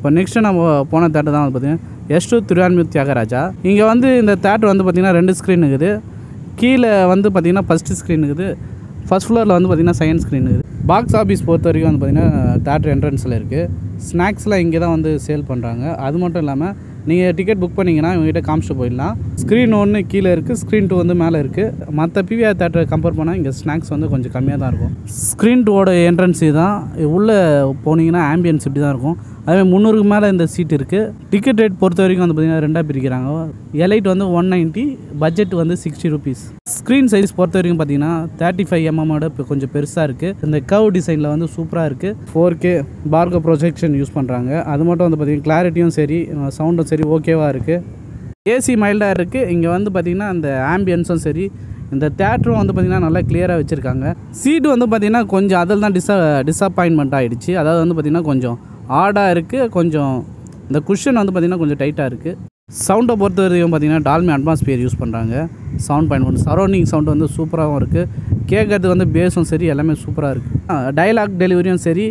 இப்போ நெக்ஸ்ட்டு நம்ம போன தேட்டர் தான் வந்து பார்த்தீங்கன்னா எஸ் டூ திருவான்மியூர் தியாகராஜா இங்கே வந்து இந்த தேட்டர் வந்து பார்த்திங்கன்னா ரெண்டு ஸ்க்ரீன் இருக்குது. கீழே வந்து பார்த்திங்கன்னா ஃபஸ்ட்டு ஸ்க்ரீன் இருக்குது. ஃபஸ்ட் ஃப்ளோரில் வந்து பார்த்திங்கன்னா செகண்ட் ஸ்க்ரீன் இருக்குது. பாக்ஸ் ஆஃபீஸ் பொறுத்த வரைக்கும் வந்து பார்த்திங்கன்னா தேட்டர் என்ட்ரன்ஸில் இருக்குது ஸ்நாக்ஸ்லாம் இங்கே தான் வந்து சேல் பண்ணுறாங்க அது மட்டும் இல்லாமல் நீங்கள் டிக்கெட் புக் பண்ணிங்கன்னா இவங்ககிட்ட காமிச்சிட்டு போயிடலாம். ஸ்க்ரீன் ஒன்று கீழே இருக்குது ஸ்க்ரீன் டூ வந்து மேலே இருக்குது மற்ற பிவிஆர் தேட்டரை கம்பேர் பண்ணால் இங்கே ஸ்நாக்ஸ் வந்து கொஞ்சம் கம்மியாக தான் இருக்கும். ஸ்க்ரீன் டூவோட என்ட்ரன்ஸ் தான் உள்ளே போனீங்கன்னா ஆம்பியன்ஸ் இப்படி தான் இருக்கும். அதே முந்நூறுக்கு மேலே இந்த சீட் இருக்குது டிக்கெட் ரேட் பொறுத்த வரைக்கும் வந்து பார்த்திங்கன்னா ரெண்டாக பிரிக்கிறாங்க. எலைட் வந்து ஒன் நைன்ட்டி பட்ஜெட் வந்து சிக்ஸ்டி ருபீஸ் ஸ்க்ரீன் சைஸ் பொறுத்த வரைக்கும் பார்த்தீங்கன்னா தேர்ட்டி ஃபைவ் எம்எம்மோட இப்போ கொஞ்சம் பெருசாக இருக்குது இந்த கவ் டிசைனில் வந்து சூப்பராக இருக்குது four K Barco projection use பண்ணுறாங்க அது மட்டும் வந்து பார்த்திங்கன்னா கிளாரிட்டியும் சரி சவுண்டும் சரி ஓகேவாக இருக்குது ஏசி மைல்டாக இருக்குது இங்கே வந்து பார்த்திங்கன்னா அந்த ஆம்பியன்ஸும் சரி இந்த தேட்டரும் வந்து பார்த்திங்கன்னா நல்லா கிளியராக வச்சுருக்காங்க. சீட்டு வந்து பார்த்திங்கன்னா கொஞ்சம் அதில் தான் டிஸா டிஸப்பாயின்மெண்ட் ஆகிடுச்சு அதாவது வந்து பார்த்திங்கன்னா கொஞ்சம் ஆடாக இருக்குது கொஞ்சம் இந்த குஷன் வந்து பார்த்திங்கன்னா கொஞ்சம் டைட்டாக இருக்குது சவுண்டை பொறுத்த வரைக்கும் பார்த்திங்கன்னா டால்மி அட்மாஸ்பியர் யூஸ் பண்ணுறாங்க sound point one surrounding sound வந்து சூப்பராகவும் இருக்குது கேட்கறதுக்கு வந்து பேஸும் சரி எல்லாமே சூப்பராக இருக்குது டைலாக் டெலிவரியும் சரி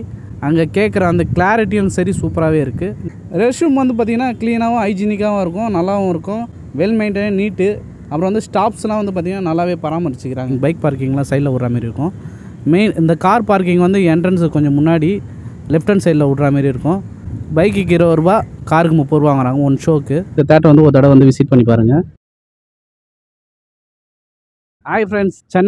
அங்கே கேட்குற அந்த கிளாரிட்டியும் சரி சூப்பராகவே இருக்குது ரெஷ்ரூம் வந்து பார்த்திங்கன்னா க்ளீனாகவும் ஹைஜீனிக்காகவும் இருக்கும் நல்லாவும் இருக்கும். வெல் மெயின்டைன் நீட்டு அப்புறம் வந்து ஸ்டாப்ஸ்லாம் வந்து பார்த்திங்கன்னா நல்லாவே பராமரிச்சுக்கிறாங்க. பைக் பார்க்கிங்லாம் சைடில் விட்ற மாதிரி இருக்கும். மெயின் இந்த கார் பார்க்கிங் வந்து என்ட்ரன்ஸுக்கு கொஞ்சம் முன்னாடி லெஃப்ட் ஹேண்ட் சைடில் விட்ற மாதிரி இருக்கும். பைக்குக்கு இருபது ரூபா காருக்கு முப்பது ரூபா வாங்குறாங்க ஒன் ஷோக்கு இந்த தேட்டர் வந்து ஒரு தடவை வந்து விசிட் பண்ணி பாருங்கள் ஹாய் ஃப்ரெண்ட்ஸ் சென்னை